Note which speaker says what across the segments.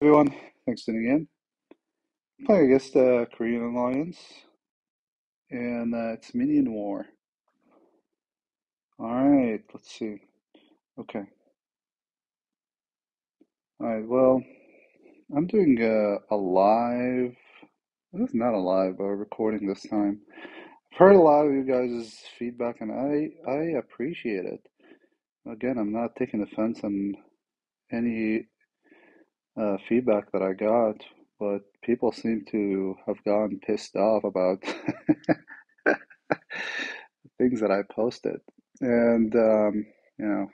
Speaker 1: everyone. Thanks tuning in. Playing against the Korean Alliance, and uh, it's Minion War. All right, let's see. Okay. All right, well, I'm doing uh, a live. Is not a live, but a recording this time. I've heard a lot of you guys' feedback, and I I appreciate it. Again, I'm not taking offense on any uh, feedback that I got, but people seem to have gotten pissed off about things that I posted. And, um, you know,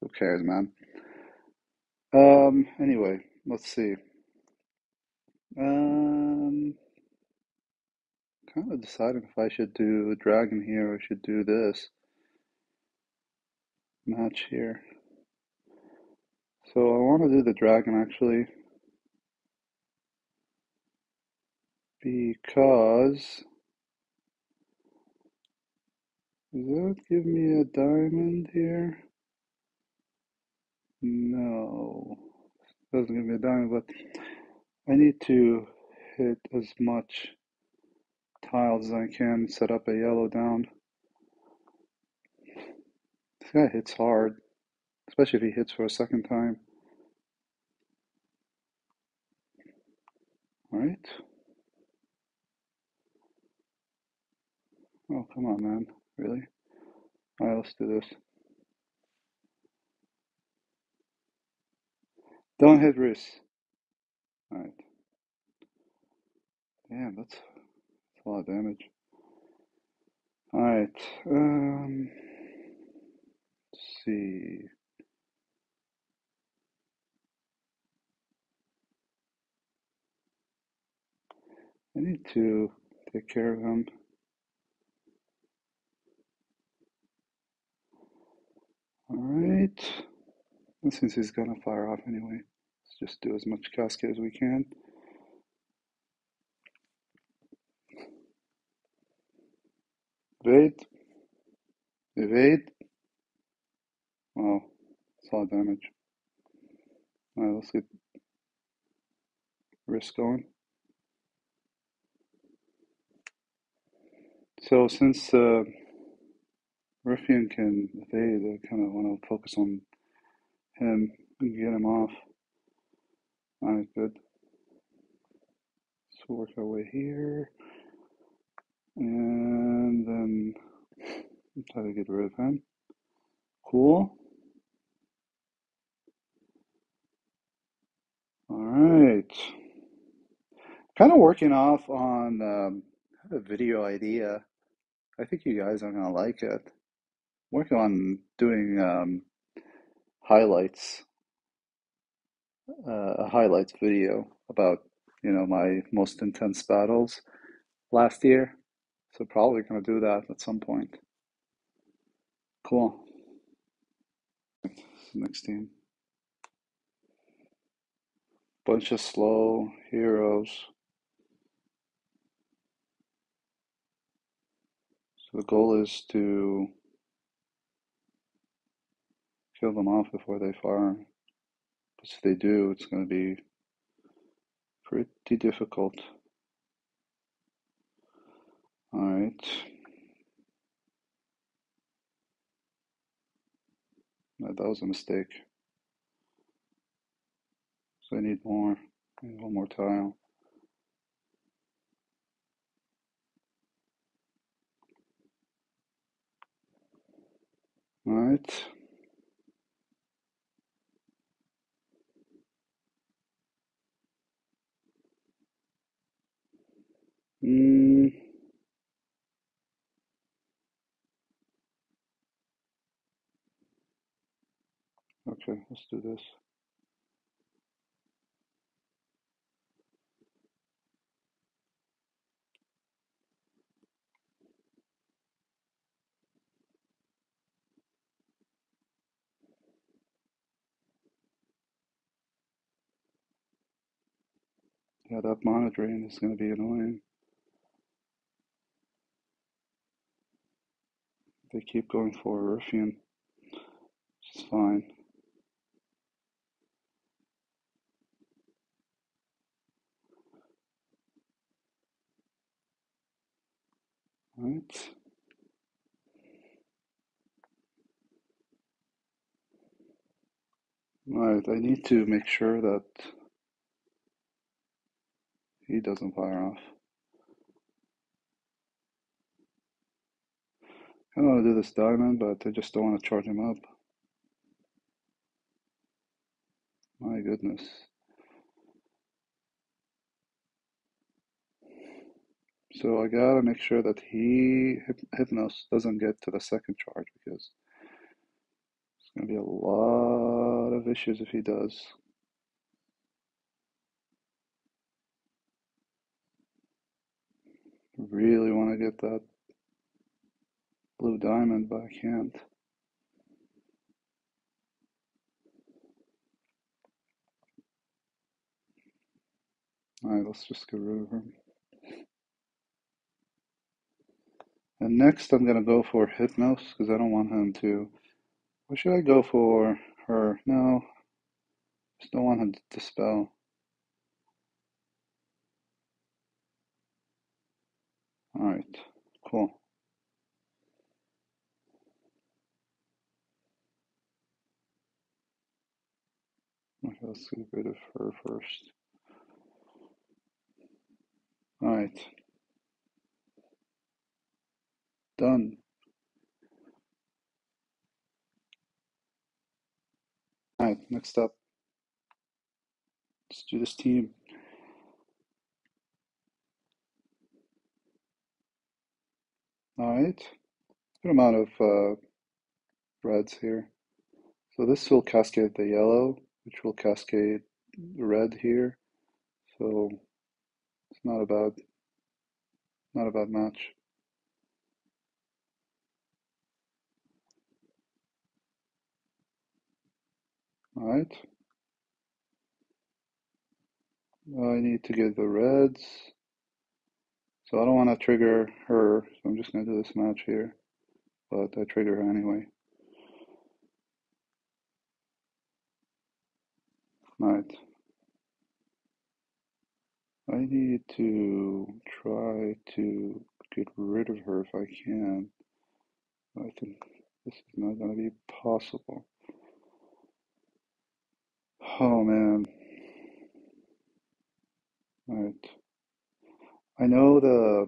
Speaker 1: who cares, man? Um, anyway, let's see. Um, kind of deciding if I should do a Dragon here or should do this match here. So I want to do the Dragon actually because does that give me a diamond here? No, doesn't give me a diamond, but I need to hit as much tiles as I can, set up a yellow down. This guy hits hard, especially if he hits for a second time. Right. Oh, come on, man. Really? All right, let's do this. Don't hit Reese. All right. Damn, that's, that's a lot of damage. All right. Um, let's see. I need to take care of him. All right. And since he's gonna fire off anyway, let's just do as much cascade as we can. Evade. Evade. Wow. Of damage. All right, let's get risk going. So since uh, Ruffian can they, I kind of want to focus on him and get him off. All right, good. So work our way here, and then try to get rid of him. Cool. All right. Kind of working off on um, a video idea. I think you guys are gonna like it. Working on doing um, highlights, uh, a highlights video about you know my most intense battles last year. So probably gonna do that at some point. Cool. Next team. Bunch of slow heroes. The goal is to kill them off before they fire. Because if they do, it's going to be pretty difficult. All right. No, that was a mistake. So I need more. I need one more tile. Right. Mm, okay, let's do this. that up monitoring is going to be annoying. They keep going for Ruffian, which is fine. Right. Right. I need to make sure that he doesn't fire off. I want to do this diamond, but I just don't want to charge him up. My goodness. So I gotta make sure that he, Hypnos, doesn't get to the second charge because it's gonna be a lot of issues if he does. Really want to get that blue diamond, but I can't. Alright, let's just get rid of him. And next I'm gonna go for Hypnos because I don't want him to. What should I go for her? No, just don't want him to dispel. Alright, cool. Okay, let's get rid of her first. Alright, done. Alright, next up, let's do this team. Alright, good amount of uh, reds here. So this will cascade the yellow, which will cascade red here. So it's not a bad, not a bad match. All right. I need to get the reds. So I don't want to trigger her, so I'm just going to do this match here. But I trigger her anyway. Alright. I need to try to get rid of her if I can. I think this is not going to be possible. Oh man. Alright. I know the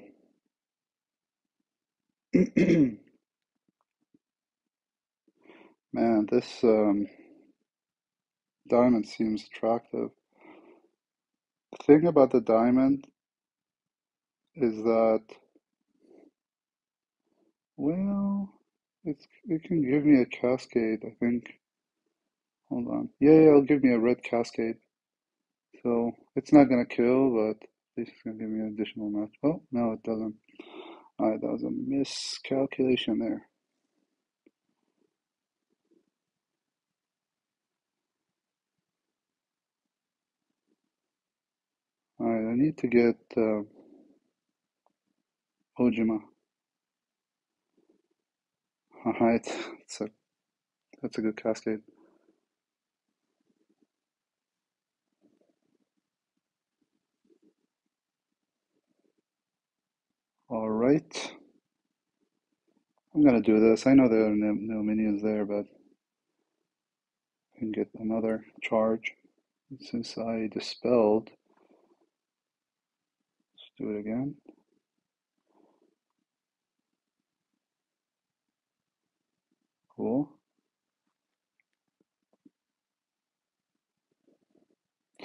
Speaker 1: man, this um, diamond seems attractive. The thing about the diamond is that, well, it's it can give me a cascade, I think. Hold on. Yeah, yeah, it'll give me a red cascade. So it's not gonna kill, but it's gonna give me an additional match. Oh, no, it doesn't. Alright, that was a miscalculation there. Alright, I need to get uh, Ojima. Alright, that's a that's a good cascade. Alright. I'm gonna do this. I know there are no, no minions there, but I can get another charge. Since I dispelled, let's do it again. Cool.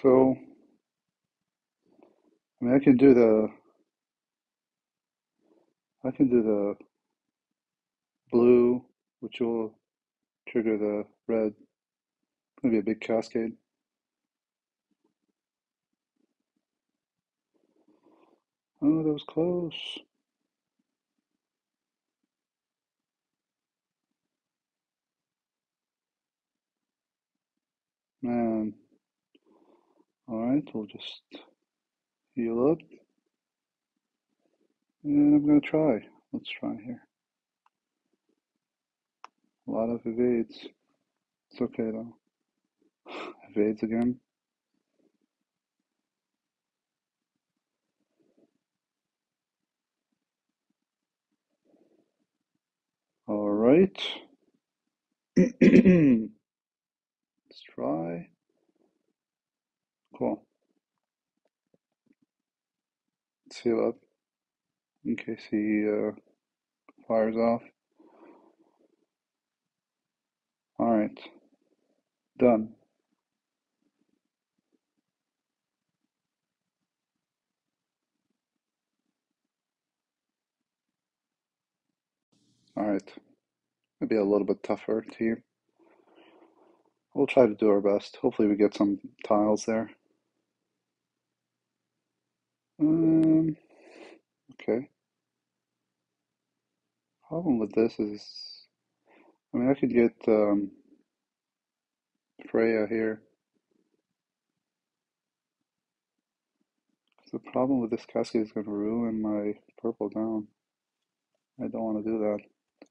Speaker 1: So, I mean, I can do the, I can do the blue, which will trigger the red. Gonna be a big cascade. Oh, that was close. Man. Alright, we'll just heal up. And I'm gonna try. Let's try here. A lot of evades. It's okay though. Evades again. All right. Let's try. Cool. Seal up in case he uh, fires off. All right. Done. All right. Maybe a little bit tougher team. We'll try to do our best. Hopefully we get some tiles there. Um, okay. Problem with this is, I mean, I could get um, Freya here. The problem with this cascade is going to ruin my purple down. I don't want to do that.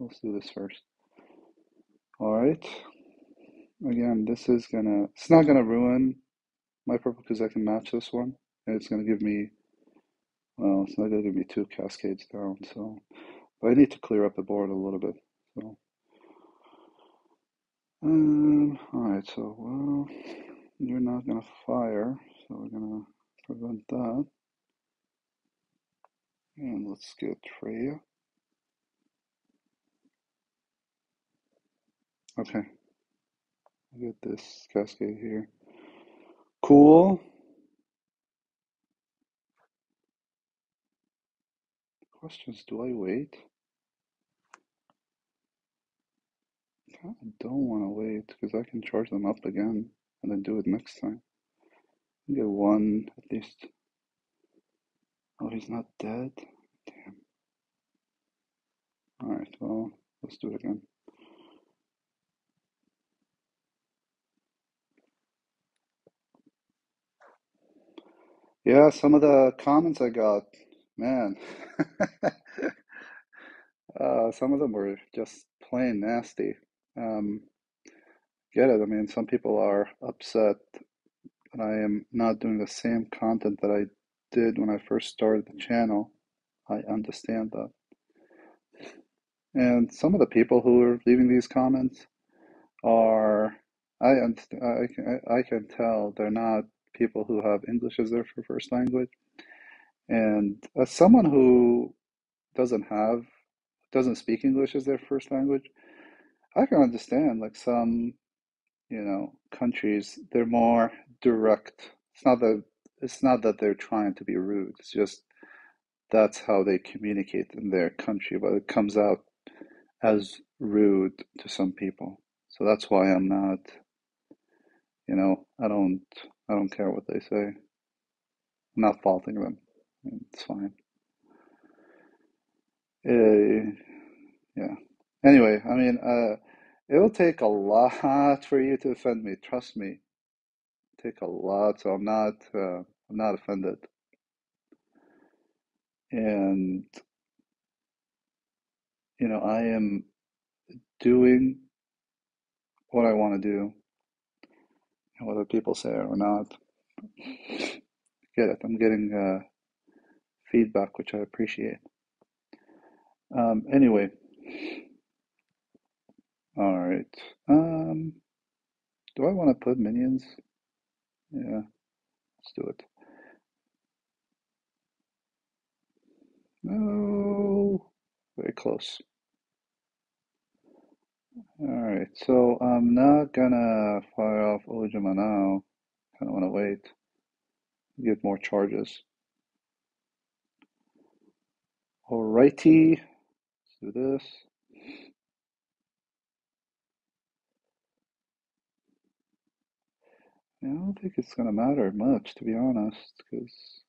Speaker 1: Let's do this first. All right. Again, this is gonna, it's not gonna ruin my purple because I can match this one. And it's gonna give me, well, it's not gonna give me two cascades down. So, I need to clear up the board a little bit. So, um, all right. So, well, you're not gonna fire. So we're gonna prevent that. And let's get Freya. Okay. I get this cascade here. Cool. Questions, do I wait? I don't want to wait because I can charge them up again and then do it next time. Get one at least. Oh, he's not dead? Damn. Alright, well, let's do it again. Yeah, some of the comments I got, man, uh, some of them were just plain nasty. Um, get it? I mean, some people are upset that I am not doing the same content that I did when I first started the channel. I understand that. And some of the people who are leaving these comments are, I, I, can, I can tell they're not people who have English as their first language. And as someone who doesn't have, doesn't speak English as their first language, I can understand like some, you know, countries, they're more direct. It's not that it's not that they're trying to be rude. It's just that's how they communicate in their country, but it comes out as rude to some people. So that's why I'm not, you know, I don't I don't care what they say. I'm not faulting them. It's fine. Uh, yeah. Anyway, I mean, uh, it'll take a lot for you to offend me. Trust me, take a lot. So I'm not, uh, I'm not offended. And you know, I am doing what I want to do, and whether people say it or not. Get it? I'm getting uh, feedback, which I appreciate. Um, anyway, all right. Um, do I want to put minions? Yeah, let's do it. No, very close. All right, so I'm not gonna fire off Ojima now. Kind of want to wait, get more charges. Alrighty, let's do this. I don't think it's gonna matter much, to be honest, because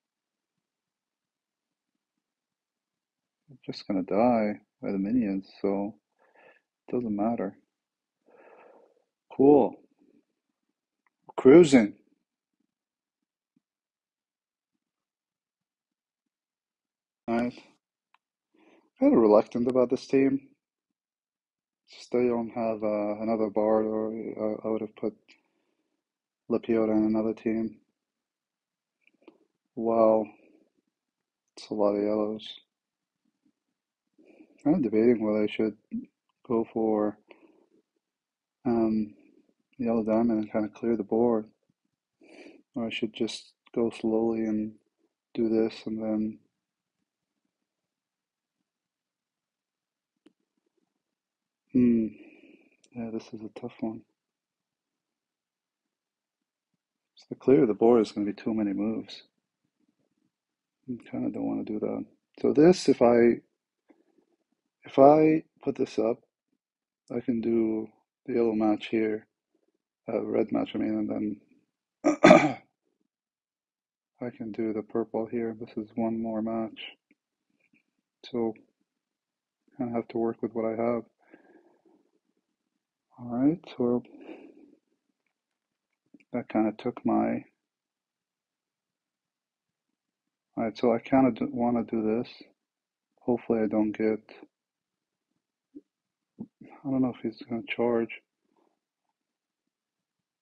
Speaker 1: I'm just gonna die by the minions, so it doesn't matter. Cool. Cruising. Right. Kind of reluctant about this team. They don't have uh, another bard, or I would have put Lepiota in another team. Wow, it's a lot of yellows. I'm debating whether I should go for um, yellow diamond and kind of clear the board. Or I should just go slowly and do this and then hmm yeah this is a tough one. So clear the board is going to be too many moves. I kind of don't want to do that. So this if I if I put this up I can do the yellow match here, uh, red match I mean, and then I can do the purple here. This is one more match. So kind of have to work with what I have. All right, so that kind of took my. All right, so I kind of want to do this. Hopefully, I don't get. I don't know if he's going to charge.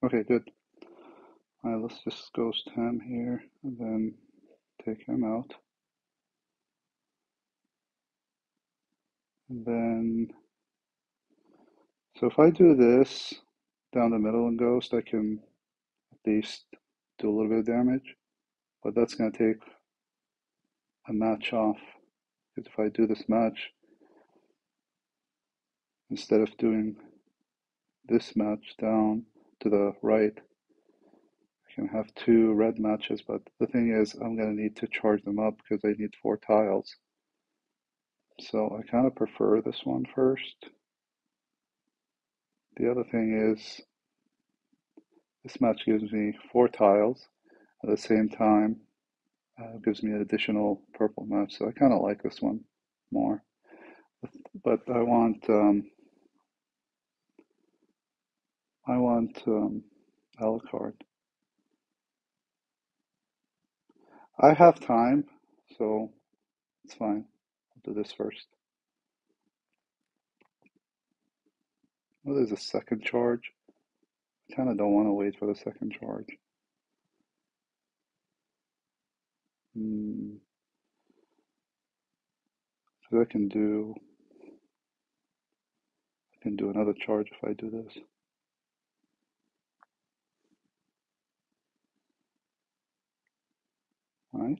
Speaker 1: Okay, good. All right, let's just ghost him here and then take him out. And then, so if I do this down the middle and ghost, I can least do a little bit of damage. But that's going to take a match off. Because if I do this match, instead of doing this match down to the right, I can have two red matches. But the thing is, I'm going to need to charge them up because I need four tiles. So I kind of prefer this one first. The other thing is, this match gives me four tiles. At the same time, uh, gives me an additional purple match. So I kind of like this one more. But I want um, I want um, Alucard. I have time, so it's fine. I'll do this first. Well, there's a second charge. Kind of don't want to wait for the second charge. Hmm. So I can do I can do another charge if I do this. Right.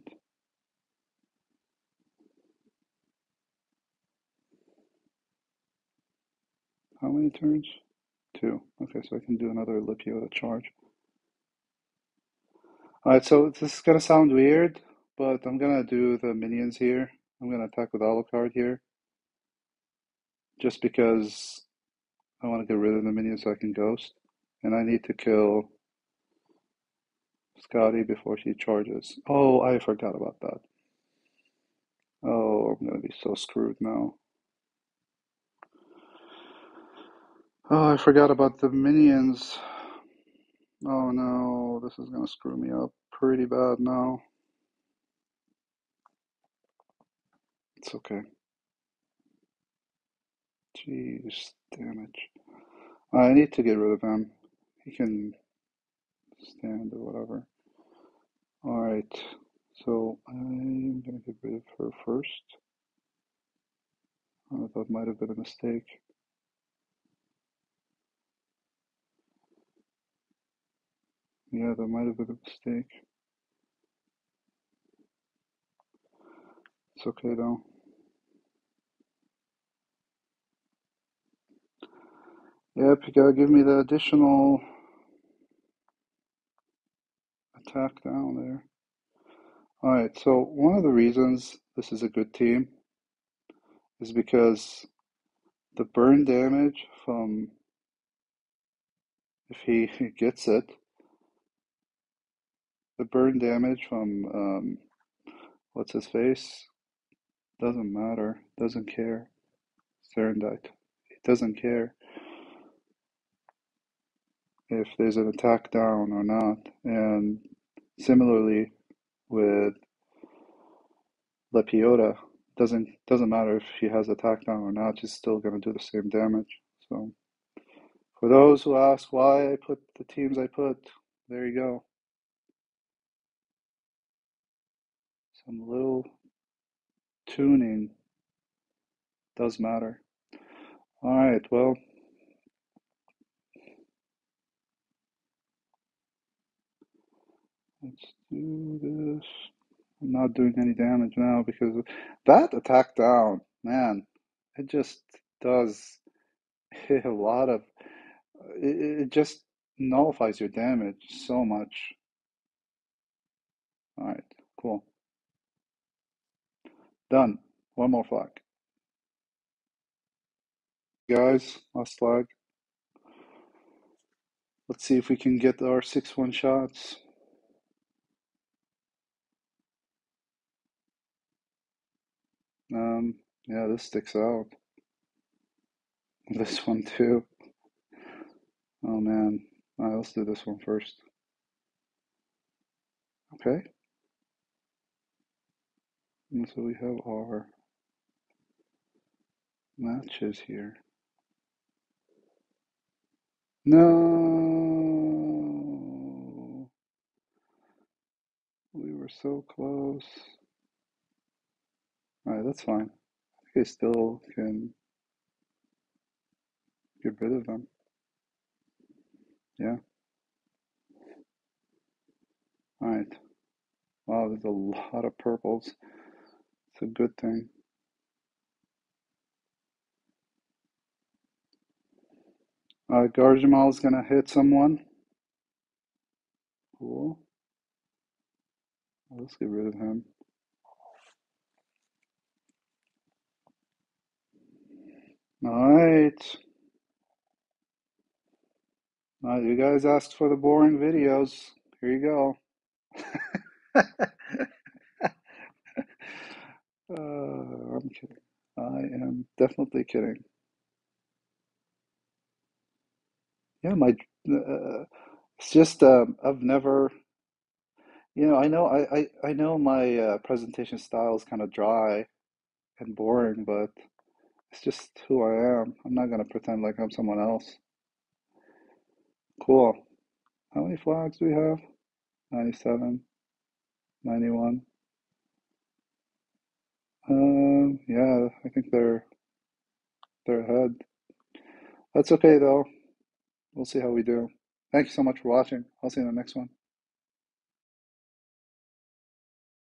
Speaker 1: How many turns? Two. Okay, so I can do another Lepiota charge. Alright, so this is gonna sound weird, but I'm gonna do the minions here. I'm gonna attack with Alucard here. Just because I want to get rid of the minions so I can ghost. And I need to kill Scotty before she charges. Oh, I forgot about that. Oh, I'm gonna be so screwed now. Oh, I forgot about the minions. Oh no, this is gonna screw me up pretty bad now. It's okay. Jeez, damage. I need to get rid of him. He can stand or whatever. Alright, so I'm gonna get rid of her first. Oh, that might have been a mistake. Yeah, that might have been a mistake. It's okay though. Yep, you gotta give me the additional attack down there. Alright, so one of the reasons this is a good team is because the burn damage from if he gets it, the burn damage from um, what's his face doesn't matter, doesn't care. Serendite, he doesn't care if there's an attack down or not. And similarly with Lepiota, doesn't doesn't matter if he has attack down or not, he's still gonna do the same damage. So for those who ask why I put the teams I put, there you go. Some little tuning does matter. All right, well, let's do this. I'm not doing any damage now because that attack down, man, it just does a lot of it, it just nullifies your damage so much. All right, cool. Done. One more flag. Guys, last flag. Let's see if we can get our six one shots. Um, yeah, this sticks out. This one too. Oh man. All right, let's do this one first. Okay. And so we have our matches here. No. We were so close. All right, that's fine. I think I still can get rid of them. Yeah. All right. Wow, there's a lot of purples. A good thing. Uh, is gonna hit someone. Cool. Let's get rid of him. All right. Uh, you guys asked for the boring videos. Here you go. uh, I'm kidding. I am definitely kidding. Yeah, my uh, it's just um, I've never, you know, I know I I, I know my uh, presentation style is kind of dry and boring, but it's just who I am. I'm not gonna pretend like I'm someone else. Cool. How many flags do we have? 97, 91. Um, yeah, I think they're they're ahead. That's okay though. We'll see how we do. Thank you so much for watching. I'll see you in the next one.